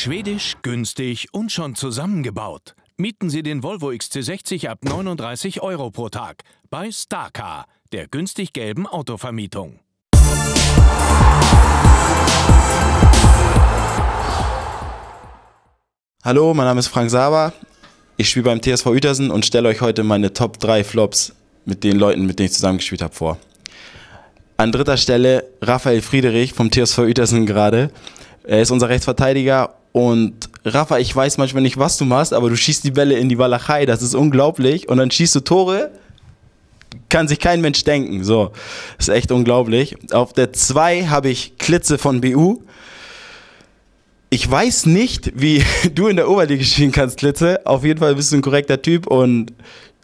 Schwedisch, günstig und schon zusammengebaut. Mieten Sie den Volvo XC60 ab 39 Euro pro Tag bei Starcar, der günstig gelben Autovermietung. Hallo, mein Name ist Frank Saber. Ich spiele beim TSV Uetersen und stelle euch heute meine Top 3 Flops mit den Leuten, mit denen ich zusammengespielt habe, vor. An dritter Stelle Raphael Friedrich vom TSV Uetersen gerade. Er ist unser Rechtsverteidiger und Rafa, ich weiß manchmal nicht, was du machst, aber du schießt die Bälle in die Walachei, das ist unglaublich. Und dann schießt du Tore, kann sich kein Mensch denken. So, ist echt unglaublich. Auf der 2 habe ich Klitze von BU. Ich weiß nicht, wie du in der Oberliga spielen kannst, Klitze. Auf jeden Fall bist du ein korrekter Typ und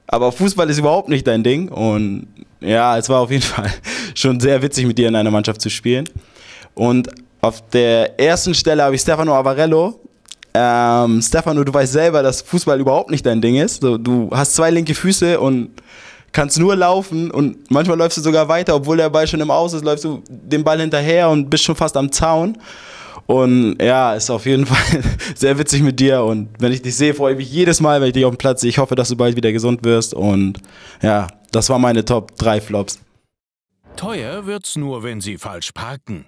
aber Fußball ist überhaupt nicht dein Ding. Und ja, es war auf jeden Fall schon sehr witzig, mit dir in einer Mannschaft zu spielen. Und auf der ersten Stelle habe ich Stefano Avarello. Ähm, Stefano, du weißt selber, dass Fußball überhaupt nicht dein Ding ist. Du hast zwei linke Füße und kannst nur laufen und manchmal läufst du sogar weiter, obwohl der Ball schon im Aus ist, läufst du den Ball hinterher und bist schon fast am Zaun. Und ja, ist auf jeden Fall sehr witzig mit dir. Und wenn ich dich sehe, freue ich mich jedes Mal, wenn ich dich auf dem Platz sehe. Ich hoffe, dass du bald wieder gesund wirst. Und ja, das war meine Top 3 Flops. Teuer wird's nur, wenn Sie falsch parken.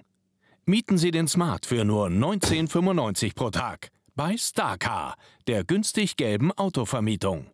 Mieten Sie den Smart für nur 19,95 pro Tag bei Starcar, der günstig gelben Autovermietung.